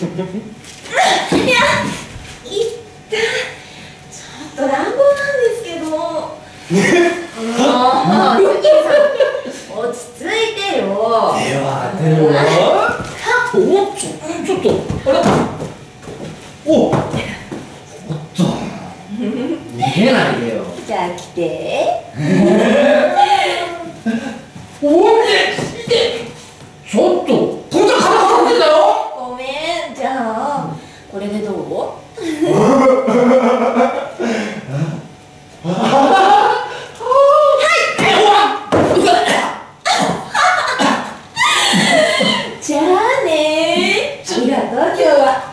いやいったちょっと乱暴なんですけどもう関さん落ち着いてよではではおっちょちょっとあれおおっと。逃げないでよじゃあ来てえこれでどう？じゃあねありがとう今日は